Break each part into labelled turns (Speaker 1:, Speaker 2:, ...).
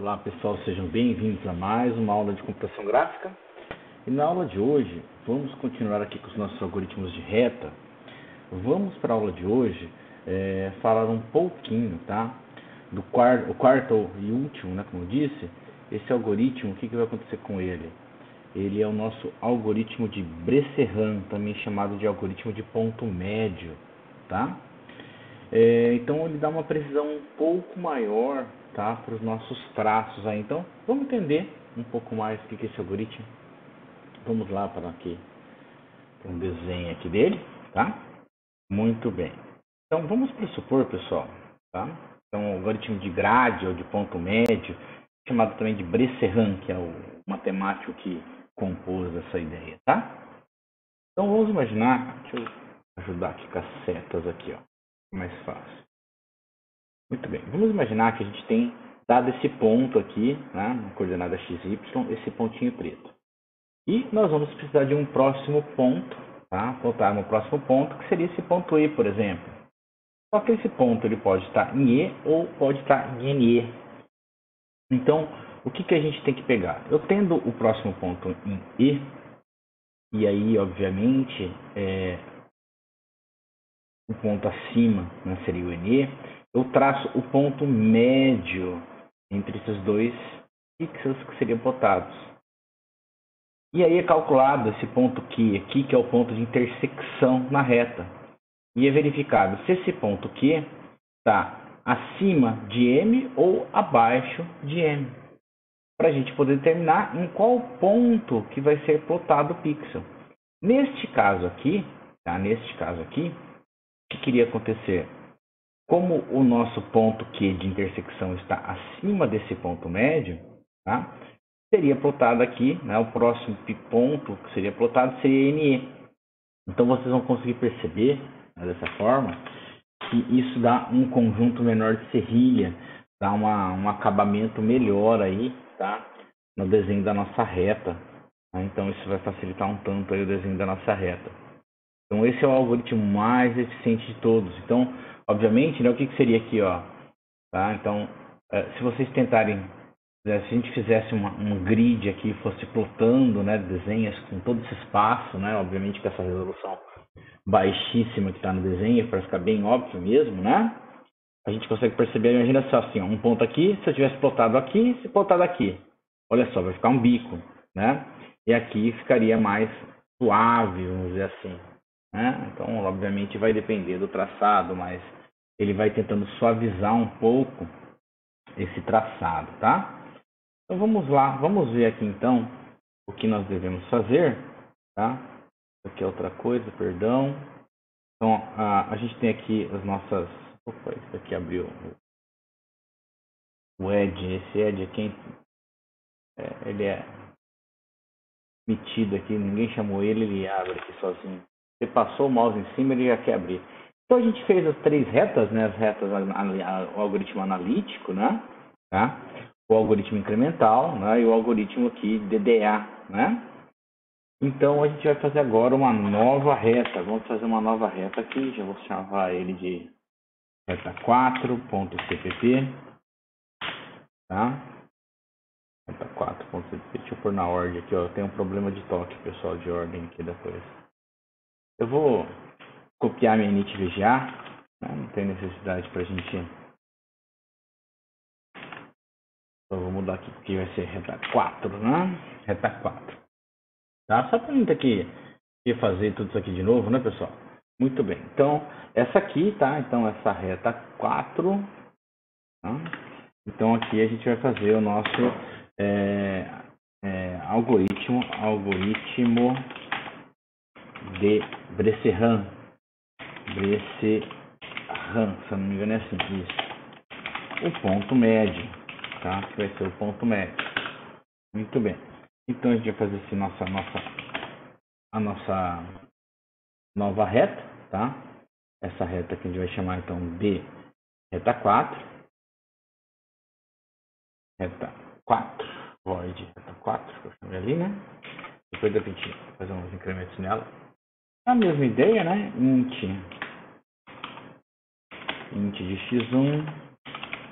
Speaker 1: Olá pessoal, sejam bem-vindos a mais uma aula de computação gráfica. E na aula de hoje, vamos continuar aqui com os nossos algoritmos de reta. Vamos para a aula de hoje é, falar um pouquinho, tá? Do quarto, o quarto e último, né, como eu disse, esse algoritmo, o que, que vai acontecer com ele? Ele é o nosso algoritmo de Bresserran, também chamado de algoritmo de ponto médio, tá? É, então ele dá uma precisão um pouco maior tá, para os nossos traços aí. Então vamos entender um pouco mais o que é esse algoritmo. Vamos lá para aqui, um desenho aqui dele, tá? Muito bem. Então vamos pressupor, pessoal, tá? Então o algoritmo de grade ou de ponto médio, chamado também de Bresserran, que é o matemático que compôs essa ideia, tá? Então vamos imaginar, deixa eu ajudar aqui com as setas aqui, ó mais fácil. Muito bem, vamos imaginar que a gente tem dado esse ponto aqui, né, na coordenada xy, esse pontinho preto. E nós vamos precisar de um próximo ponto, tá? Voltar no próximo ponto, que seria esse ponto E, por exemplo. Só que esse ponto ele pode estar em E ou pode estar em NE. Então, o que, que a gente tem que pegar? Eu tendo o próximo ponto em E, e aí, obviamente, é, o ponto acima né, seria o NE, eu traço o ponto médio entre esses dois pixels que seriam botados. E aí é calculado esse ponto Q aqui, que é o ponto de intersecção na reta. E é verificado se esse ponto Q está acima de M ou abaixo de M. Para a gente poder determinar em qual ponto que vai ser plotado o pixel. Neste caso aqui, tá? neste caso aqui, que queria acontecer? Como o nosso ponto Q de intersecção está acima desse ponto médio, tá? seria plotado aqui, né? o próximo ponto que seria plotado seria NE. Então vocês vão conseguir perceber né, dessa forma que isso dá um conjunto menor de serrilha, dá uma, um acabamento melhor aí, tá? No desenho da nossa reta. Tá? Então isso vai facilitar um tanto aí o desenho da nossa reta. Então esse é o algoritmo mais eficiente de todos. Então, obviamente, né, o que, que seria aqui, ó? Tá? Então, é, se vocês tentarem, se a gente fizesse uma, um grid aqui, fosse plotando, né, desenhos com todo esse espaço, né, obviamente com essa resolução baixíssima que está no desenho, para ficar bem óbvio mesmo, né? A gente consegue perceber, imagina só assim, ó, um ponto aqui, se eu tivesse plotado aqui, se plotado aqui, olha só, vai ficar um bico, né? E aqui ficaria mais suave, vamos dizer assim. Né? Então, obviamente, vai depender do traçado, mas ele vai tentando suavizar um pouco esse traçado, tá? Então, vamos lá, vamos ver aqui então o que nós devemos fazer, tá? Aqui é outra coisa, perdão. Então, a, a gente tem aqui as nossas... Opa, isso aqui abriu o Edge. Esse Edge aqui, é, ele é metido aqui, ninguém chamou ele, ele abre aqui sozinho. Você passou o mouse em cima, ele já quer abrir. Então a gente fez as três retas, né? As retas, o algoritmo analítico, né? Tá? O algoritmo incremental, né? E o algoritmo aqui DDA, né? Então a gente vai fazer agora uma nova reta. Vamos fazer uma nova reta aqui. Já vou chamar ele de reta 4.cpp, tá? Reta 4.cpp. Deixa eu pôr na ordem aqui, ó. Tem um problema de toque, pessoal, de ordem aqui depois. Eu vou copiar minha init VGA, né? não tem necessidade para a gente. Então, vou mudar aqui porque vai ser reta 4, né? Reta 4. Tá? Só para não ter que, que fazer tudo isso aqui de novo, né, pessoal? Muito bem. Então, essa aqui, tá? Então, essa reta 4. Tá? Então, aqui a gente vai fazer o nosso é, é, algoritmo, algoritmo de Bresserran. Bresserran, se eu não me engano é assim, isso. O ponto médio, tá? Que vai ser o ponto médio. Muito bem. Então a gente vai fazer assim nossa, nossa, a nossa nova reta, tá? Essa reta que a gente vai chamar então B reta 4. Reta 4, void reta 4, que eu chamei ali, né? Depois da gente fazer uns incrementos nela. A mesma ideia, né? int int de x1,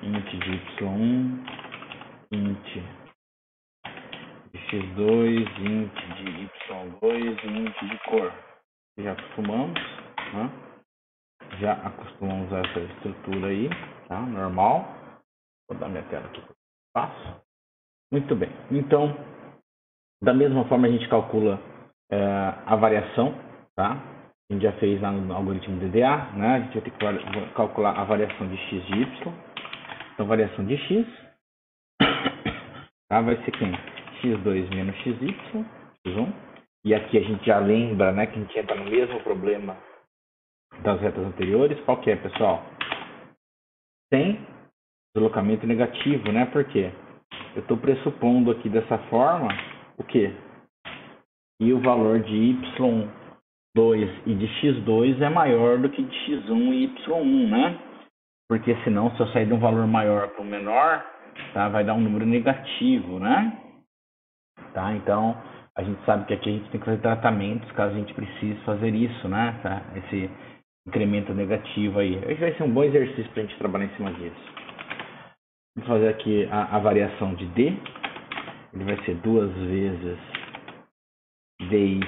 Speaker 1: int de y1, int de x2, int de y2 e int de cor. Já acostumamos, né? Já acostumamos a essa estrutura aí, tá? Normal. Vou dar minha tela aqui para espaço. Muito bem. Então, da mesma forma a gente calcula é, a variação, tá? A gente já fez lá no algoritmo DDA, né? A gente vai ter que calcular a variação de x de y. Então, variação de x tá? vai ser quem? x2 menos xy, x1. E aqui a gente já lembra, né, que a gente entra no mesmo problema das retas anteriores. Qual que é, pessoal? Sem deslocamento negativo, né? Por quê? Eu estou pressupondo aqui dessa forma o quê? E o valor de y2 e de x2 é maior do que de x1 e y1, né? Porque senão, se eu sair de um valor maior para um menor, tá? vai dar um número negativo, né? Tá? Então, a gente sabe que aqui a gente tem que fazer tratamentos caso a gente precise fazer isso, né? Tá? Esse incremento negativo aí. Hoje vai ser um bom exercício para a gente trabalhar em cima disso. Vou fazer aqui a, a variação de D. Ele vai ser duas vezes dy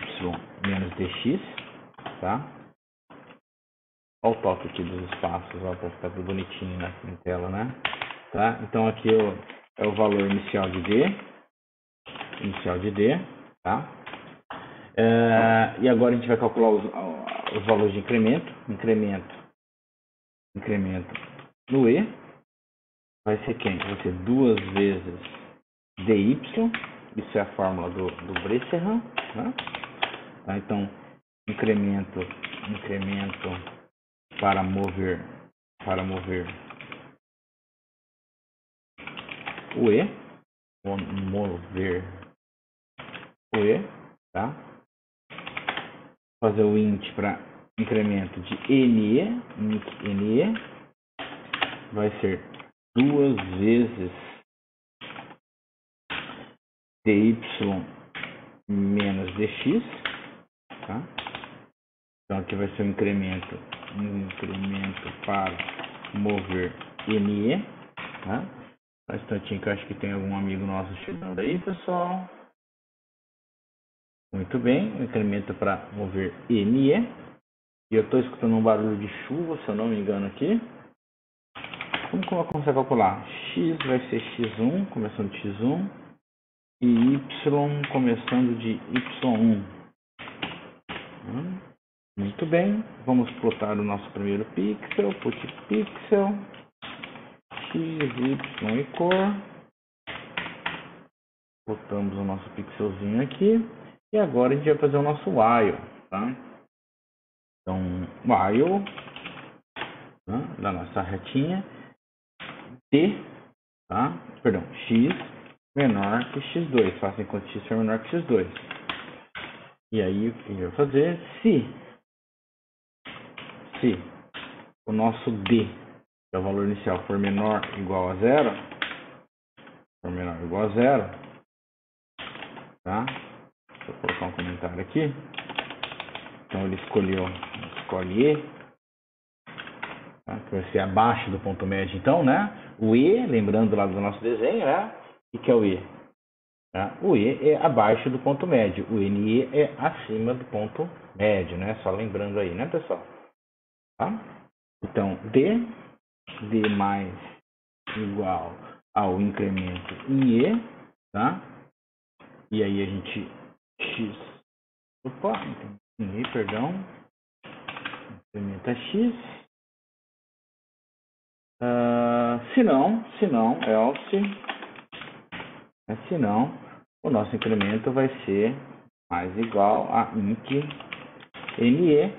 Speaker 1: menos dx, tá? Olha o toque aqui dos espaços, ó, para ficar tudo bonitinho na, tela, né? Tá? Então aqui é o valor inicial de D, inicial de D, tá? É, e agora a gente vai calcular os, os valores de incremento, incremento, incremento no E, vai ser quem? Vai ser duas vezes dy, isso é a fórmula do, do Bresserhan, tá? Então, incremento, incremento para mover, para mover o E, mover o E, tá? Fazer o int para incremento de NE, NE, vai ser duas vezes dy menos dx, tá? Então aqui vai ser um incremento, um incremento para mover NE, tá? Um instantinho que eu acho que tem algum amigo nosso chegando aí, pessoal. Muito bem, um incremento para mover NE. E eu estou escutando um barulho de chuva, se eu não me engano aqui. Como que consigo calcular? X vai ser X1, começando de X1, e Y começando de Y1. Hum, muito bem, vamos plotar o nosso primeiro pixel, put pixel, X, Y e cor. Botamos o nosso pixelzinho aqui. E agora a gente vai fazer o nosso while, tá? Então, while tá? da nossa retinha t, tá? Perdão, x menor que x2. Faça enquanto x for menor que x2. E aí o que gente vai fazer? Se, se o nosso d, que é o valor inicial, for menor ou igual a zero, for menor ou igual a zero, tá? Eu colocar um comentário aqui. Então ele escolheu, escolhe E, tá? que vai ser abaixo do ponto médio então, né? O E, lembrando lá do nosso desenho, né? O que é o E? Tá? O E é abaixo do ponto médio, o NE é acima do ponto médio, né? Só lembrando aí, né, pessoal? Tá? Então, D, D mais igual ao incremento em E, tá? E aí a gente X, opa, em E, perdão, incrementa X, Uh, se não, se não, else, né, se não, o nosso incremento vai ser mais igual a int ne,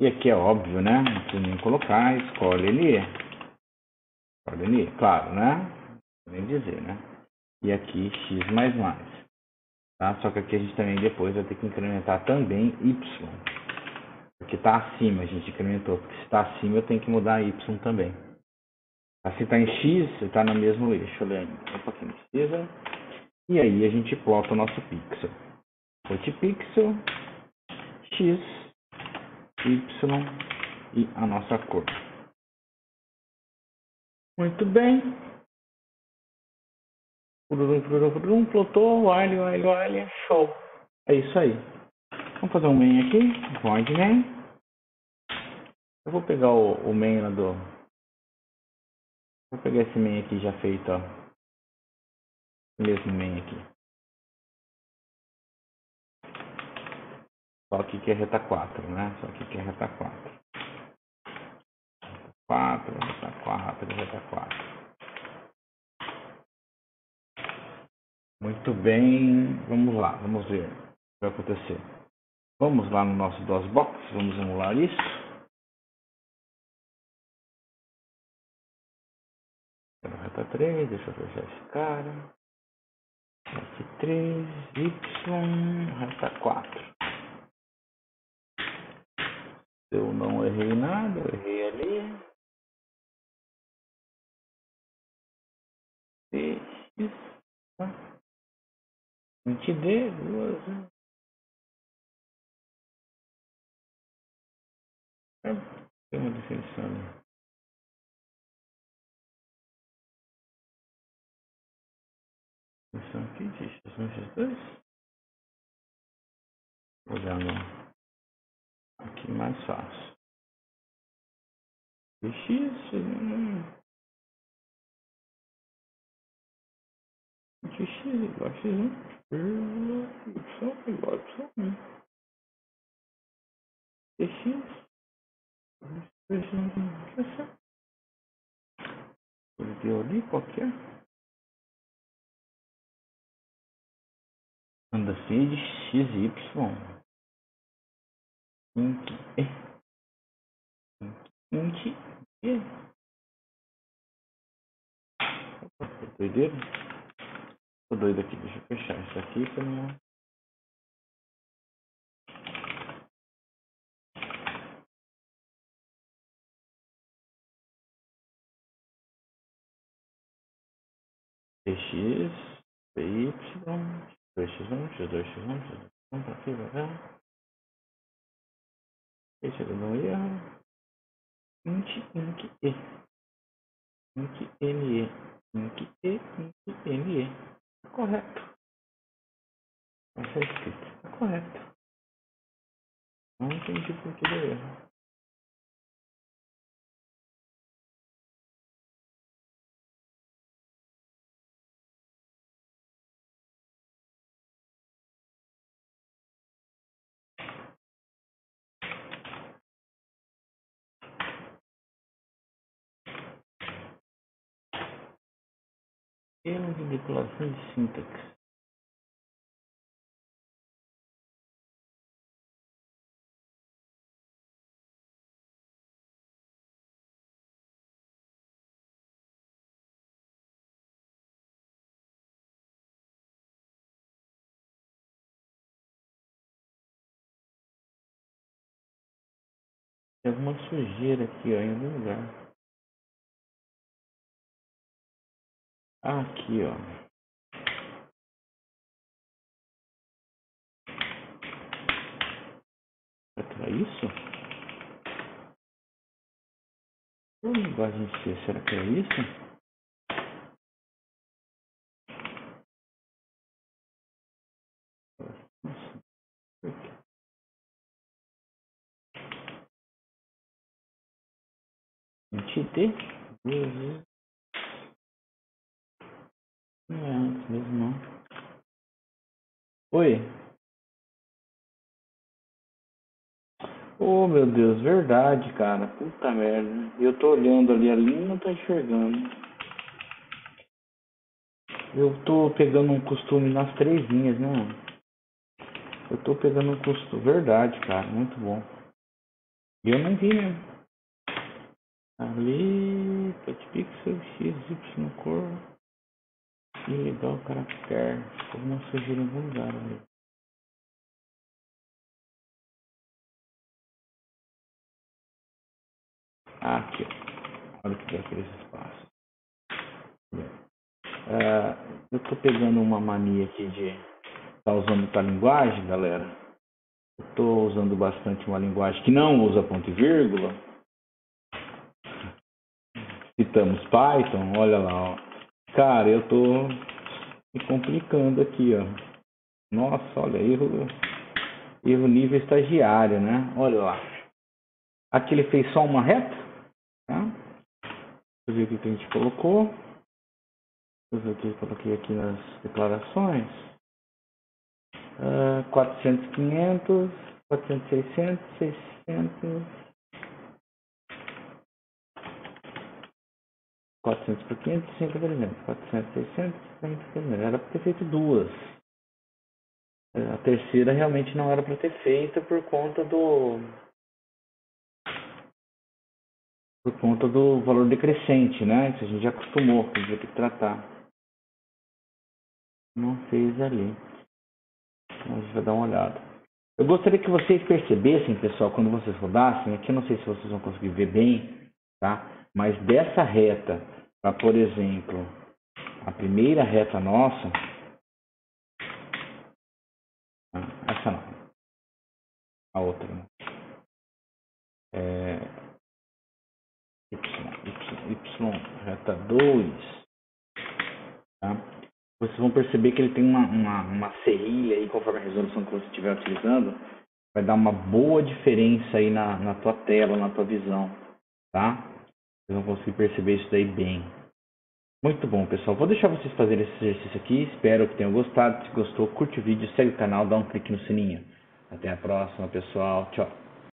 Speaker 1: e aqui é óbvio, né? Não precisa nem colocar, escolhe ne. Escolhe ne, claro, né? Nem dizer, né? E aqui x mais mais. Tá? Só que aqui a gente também depois vai ter que incrementar também y. Porque está acima, a gente incrementou. Porque se está acima, eu tenho que mudar y também. Assim está em X, está no mesmo eixo. Olha aí. Opa, aqui não precisa. E aí a gente plota o nosso pixel. Pixel, X, Y e a nossa cor. Muito bem. Plotou, while, while, while, show. É isso aí. Vamos fazer um main aqui, void main. Eu vou pegar o, o main lá do... Vou pegar esse main aqui já feito, ó. Mesmo main aqui. Só aqui que é reta 4, né? Só aqui que é reta 4. 4, reta 4, reta 4. Muito bem, vamos lá, vamos ver o que vai acontecer. Vamos lá no nosso DOSBox, vamos emular isso. Reta 3, deixa eu fechar esse cara. F3, Y, reta 4. Eu não errei nada, eu errei ali. X, tá? D, duas. É, tem uma definição ali. Aqui, X1, X2. Olhando Aqui mais fácil. X, hum. de x igual a x1, y igual a y1. dx, essa. Ele ali qualquer. Underseed XY Ink E Ink E. Doideira? Tô doido aqui, deixa eu fechar isso aqui pra não TX, y, 2x1, x2, x1, x1, tá aqui, vai vendo? Esse eu não erro. Int, inc, e. N me. Inc, e, N me. Tá correto. Essa é escrita. Tá correto. Não entendi por que deu erro. Termos de declaração de sintaxe. Tem alguma sujeira aqui ó, em algum lugar. Aqui, ó. Será isso? Qual linguagem C? Será que é isso? Entity, vezes. Não é antes mesmo, não. Oi. Oh, meu Deus, verdade, cara. Puta merda. Eu tô olhando ali, ali não tá enxergando. Eu tô pegando um costume nas três linhas, né? Eu tô pegando um costume. Verdade, cara. Muito bom. Eu não vi mesmo. Ali, touch pixel, x, y, Que legal, caractere. Alguma sujeira em algum lugar. Ah, aqui, Olha que aqueles espaços. Uh, eu tô pegando uma mania aqui de estar tá usando outra linguagem, galera. Eu tô usando bastante uma linguagem que não usa ponto e vírgula. Citamos Python, olha lá, ó. Cara, eu tô me complicando aqui, ó. Nossa, olha, erro, erro nível estagiário, né? Olha lá. Aqui ele fez só uma reta, tá? Deixa eu ver o que a gente colocou. Deixa eu ver o que eu coloquei aqui nas declarações. Uh, 400, 500, 400, 600, 600... 400 por 550 por 400, 600, 50 por Era para ter feito duas. A terceira realmente não era para ter feito por conta do por conta do valor decrescente, né? Isso a gente já acostumou, a gente vai ter que tratar. Não fez ali. Então a gente vai dar uma olhada. Eu gostaria que vocês percebessem, pessoal, quando vocês rodassem, aqui eu não sei se vocês vão conseguir ver bem, tá? Mas dessa reta para, por exemplo, a primeira reta nossa, ah, essa não, a outra, né? é, y, y, y, reta 2, tá? vocês vão perceber que ele tem uma, uma, uma serrilha aí, conforme a resolução que você estiver utilizando, vai dar uma boa diferença aí na, na tua tela, na tua visão, tá? Vocês vão conseguir perceber isso daí bem. Muito bom, pessoal. Vou deixar vocês fazerem esse exercício aqui. Espero que tenham gostado. Se gostou, curte o vídeo, segue o canal, dá um clique no sininho. Até a próxima, pessoal. Tchau.